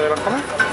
de Gran Comar.